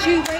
She